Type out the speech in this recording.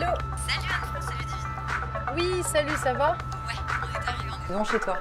Allô Salut Anne-France, salut Divine. Oui, salut, ça va Ouais, on est arrivé en Devant chez toi.